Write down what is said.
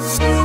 Bye.